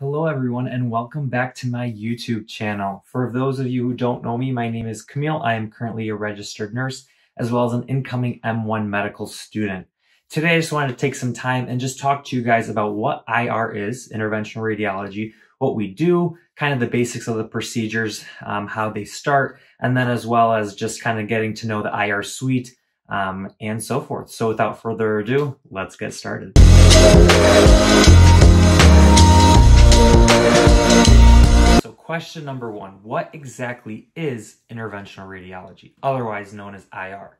Hello everyone and welcome back to my YouTube channel. For those of you who don't know me, my name is Camille. I am currently a registered nurse as well as an incoming M1 medical student. Today I just wanted to take some time and just talk to you guys about what IR is, interventional radiology, what we do, kind of the basics of the procedures, um, how they start, and then as well as just kind of getting to know the IR suite um, and so forth. So without further ado, let's get started. So question number one, what exactly is interventional radiology, otherwise known as IR?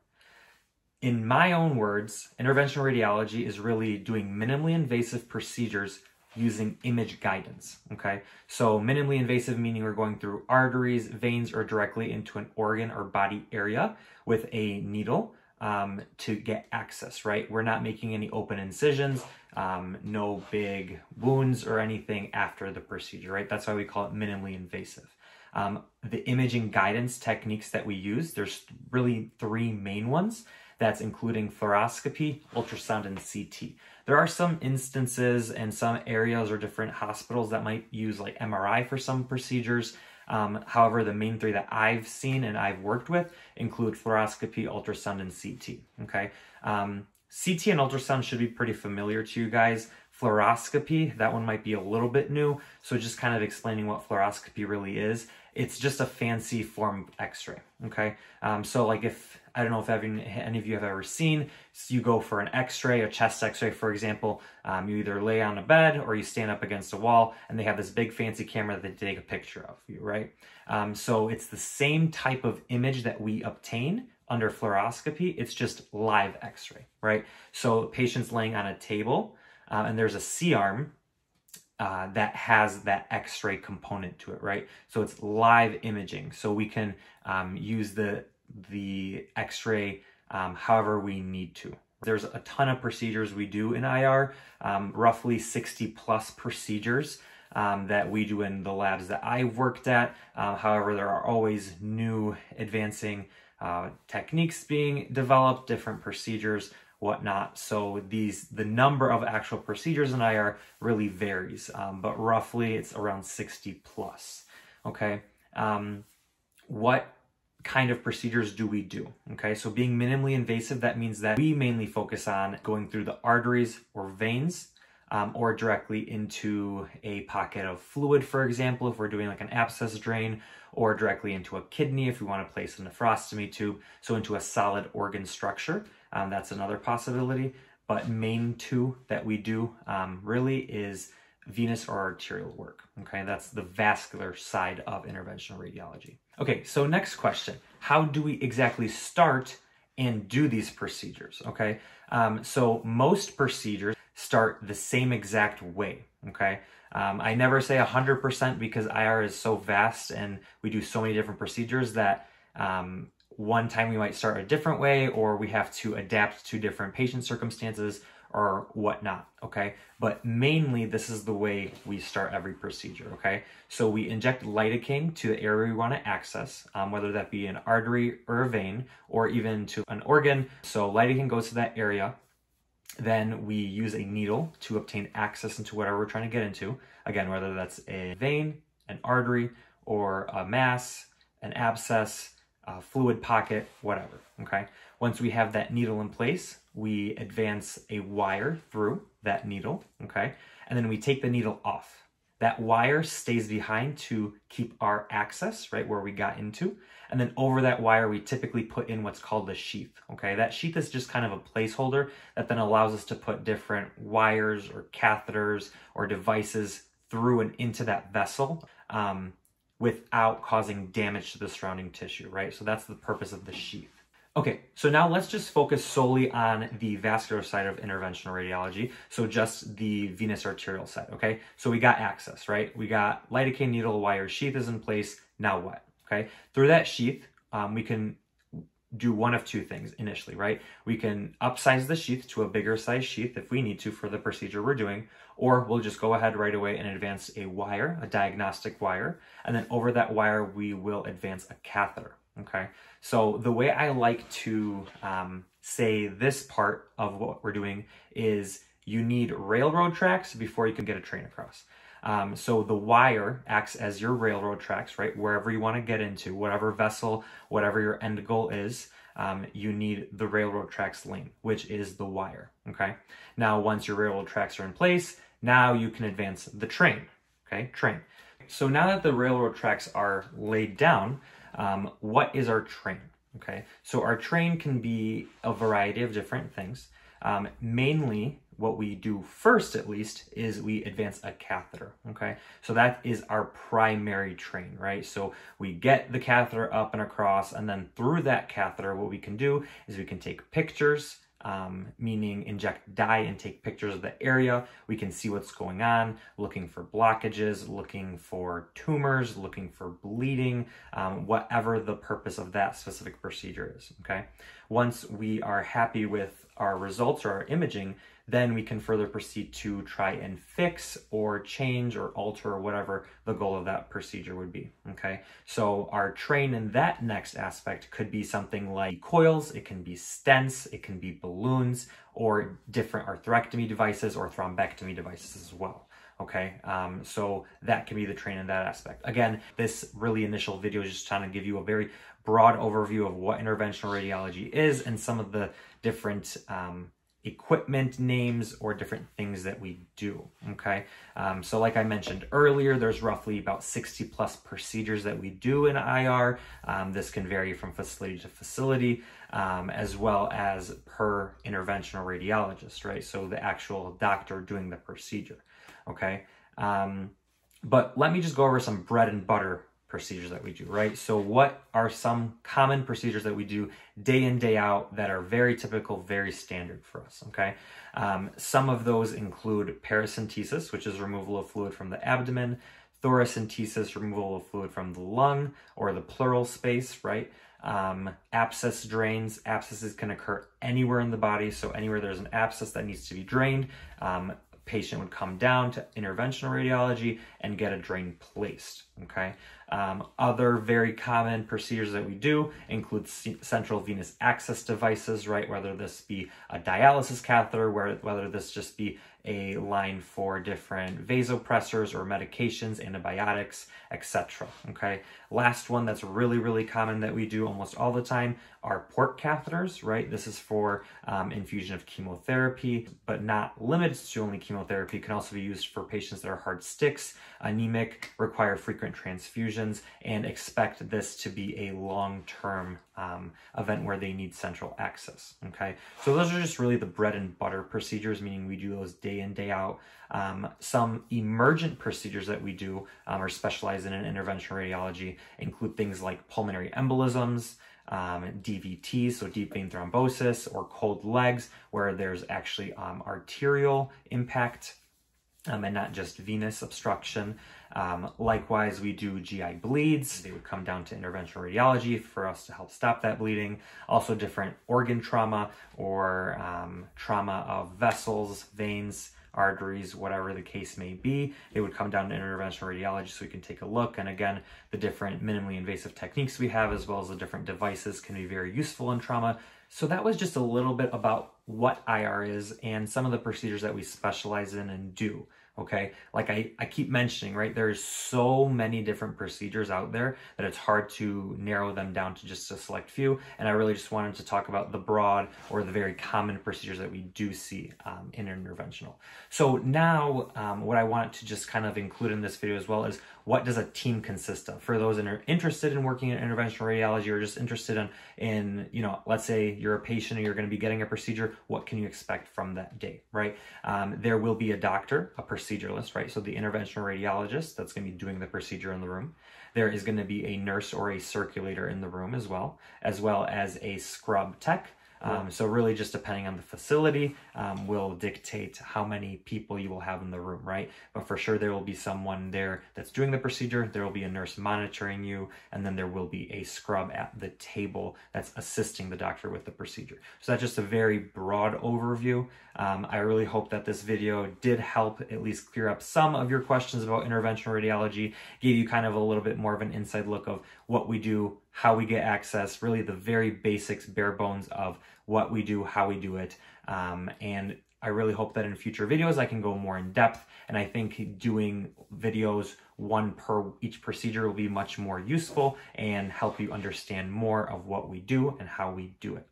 In my own words, interventional radiology is really doing minimally invasive procedures using image guidance, okay? So minimally invasive meaning we're going through arteries, veins, or directly into an organ or body area with a needle um, to get access, right? We're not making any open incisions, um, no big wounds or anything after the procedure, right? That's why we call it minimally invasive. Um, the imaging guidance techniques that we use, there's really three main ones. That's including fluoroscopy, ultrasound, and CT. There are some instances and some areas or different hospitals that might use like MRI for some procedures. Um, however, the main three that I've seen and I've worked with include fluoroscopy, ultrasound, and CT. Okay. Um, CT and ultrasound should be pretty familiar to you guys. Fluoroscopy, that one might be a little bit new. So just kind of explaining what fluoroscopy really is. It's just a fancy form of x-ray, okay? Um, so like if, I don't know if any of you have ever seen, so you go for an x-ray, a chest x-ray, for example, um, you either lay on a bed or you stand up against a wall and they have this big fancy camera that they take a picture of you, right? Um, so it's the same type of image that we obtain under fluoroscopy, it's just live x-ray, right? So patient's laying on a table uh, and there's a C-arm uh, that has that x-ray component to it, right? So it's live imaging. So we can um, use the, the x-ray um, however we need to. There's a ton of procedures we do in IR, um, roughly 60 plus procedures um, that we do in the labs that I've worked at. Uh, however, there are always new advancing uh, techniques being developed, different procedures, whatnot. So these the number of actual procedures in IR really varies, um, but roughly it's around 60 plus. Okay, um, what kind of procedures do we do? Okay, so being minimally invasive, that means that we mainly focus on going through the arteries or veins um, or directly into a pocket of fluid, for example, if we're doing like an abscess drain, or directly into a kidney if we want to place a nephrostomy tube, so into a solid organ structure. Um, that's another possibility. But main two that we do um, really is venous or arterial work. Okay, that's the vascular side of interventional radiology. Okay, so next question. How do we exactly start and do these procedures? Okay, um, so most procedures start the same exact way, okay? Um, I never say 100% because IR is so vast and we do so many different procedures that um, one time we might start a different way or we have to adapt to different patient circumstances or whatnot, okay? But mainly this is the way we start every procedure, okay? So we inject lidocaine to the area we wanna access, um, whether that be an artery or a vein or even to an organ. So lidocaine goes to that area then we use a needle to obtain access into whatever we're trying to get into. Again, whether that's a vein, an artery, or a mass, an abscess, a fluid pocket, whatever, okay? Once we have that needle in place, we advance a wire through that needle, okay? And then we take the needle off. That wire stays behind to keep our access, right, where we got into. And then over that wire, we typically put in what's called the sheath, okay? That sheath is just kind of a placeholder that then allows us to put different wires or catheters or devices through and into that vessel um, without causing damage to the surrounding tissue, right? So that's the purpose of the sheath. Okay, so now let's just focus solely on the vascular side of interventional radiology. So just the venous arterial side, okay? So we got access, right? We got lidocaine needle wire sheath is in place. Now what, okay? Through that sheath, um, we can do one of two things initially, right? We can upsize the sheath to a bigger size sheath if we need to for the procedure we're doing, or we'll just go ahead right away and advance a wire, a diagnostic wire, and then over that wire, we will advance a catheter, okay? So the way I like to um, say this part of what we're doing is you need railroad tracks before you can get a train across. Um, so the wire acts as your railroad tracks, right? Wherever you want to get into, whatever vessel, whatever your end goal is, um, you need the railroad tracks lane, which is the wire, okay? Now, once your railroad tracks are in place, now you can advance the train, okay? Train. So now that the railroad tracks are laid down, um, what is our train? Okay, so our train can be a variety of different things. Um, mainly, what we do first, at least, is we advance a catheter. Okay, so that is our primary train, right? So we get the catheter up and across, and then through that catheter, what we can do is we can take pictures um, meaning inject dye and take pictures of the area. We can see what's going on, looking for blockages, looking for tumors, looking for bleeding, um, whatever the purpose of that specific procedure is, okay? Once we are happy with our results or our imaging, then we can further proceed to try and fix or change or alter or whatever the goal of that procedure would be, okay? So our train in that next aspect could be something like coils, it can be stents, it can be balloons, or different atherectomy devices or thrombectomy devices as well okay? Um, so that can be the train in that aspect. Again, this really initial video is just trying to give you a very broad overview of what interventional radiology is and some of the different um, equipment names or different things that we do, okay? Um, so like I mentioned earlier, there's roughly about 60 plus procedures that we do in IR. Um, this can vary from facility to facility, um, as well as per interventional radiologist, right? So the actual doctor doing the procedure, okay? Um, but let me just go over some bread and butter procedures that we do, right? So what are some common procedures that we do day in, day out that are very typical, very standard for us, okay? Um, some of those include paracentesis, which is removal of fluid from the abdomen, thoracentesis, removal of fluid from the lung or the pleural space, right? Um, abscess drains. Abscesses can occur anywhere in the body, so anywhere there's an abscess that needs to be drained, um, patient would come down to interventional radiology and get a drain placed, okay? Um, other very common procedures that we do include central venous access devices, right? Whether this be a dialysis catheter, where, whether this just be a line for different vasopressors or medications, antibiotics, etc. Okay. Last one that's really, really common that we do almost all the time are port catheters, right? This is for um, infusion of chemotherapy, but not limited to only chemotherapy. It can also be used for patients that are hard sticks, anemic, require frequent transfusions, and expect this to be a long-term um, event where they need central access, okay? So those are just really the bread and butter procedures, meaning we do those day in, day out. Um, some emergent procedures that we do um, or specialize in in interventional radiology include things like pulmonary embolisms, um, DVT, so deep vein thrombosis, or cold legs, where there's actually um, arterial impact um, and not just venous obstruction. Um, likewise, we do GI bleeds. They would come down to interventional radiology for us to help stop that bleeding. Also different organ trauma or um, trauma of vessels, veins, arteries, whatever the case may be. It would come down to interventional radiology so we can take a look. And again, the different minimally invasive techniques we have, as well as the different devices, can be very useful in trauma. So that was just a little bit about what IR is and some of the procedures that we specialize in and do okay? Like I, I keep mentioning right there's so many different procedures out there that it's hard to narrow them down to just a select few. And i really just wanted to talk about the broad or the very common procedures that we do see um, in interventional. So now um, what i want to just kind of include in this video as well is what does a team consist of? For those that are interested in working in interventional radiology or just interested in in you know let's say you're a patient and you're going to be getting a procedure what can you expect from that day right? Um, there will be a doctor a proceduralist right? So the interventional radiologist that's going to be doing the procedure in the room. There is going to be a nurse or a circulator in the room as well as well as a scrub tech um, so really just depending on the facility um, will dictate how many people you will have in the room, right? But for sure there will be someone there that's doing the procedure, there will be a nurse monitoring you, and then there will be a scrub at the table that's assisting the doctor with the procedure. So that's just a very broad overview. Um, I really hope that this video did help at least clear up some of your questions about interventional radiology, gave you kind of a little bit more of an inside look of what we do, how we get access, really the very basics, bare bones of what we do, how we do it. Um, and I really hope that in future videos I can go more in depth and I think doing videos one per each procedure will be much more useful and help you understand more of what we do and how we do it.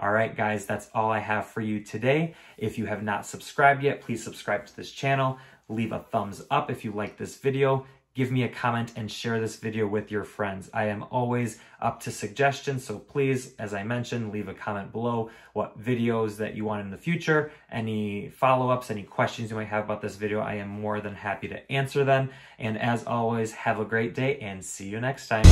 All right, guys, that's all I have for you today. If you have not subscribed yet, please subscribe to this channel. Leave a thumbs up if you like this video give me a comment and share this video with your friends. I am always up to suggestions, so please, as I mentioned, leave a comment below what videos that you want in the future, any follow-ups, any questions you might have about this video. I am more than happy to answer them. And as always, have a great day and see you next time.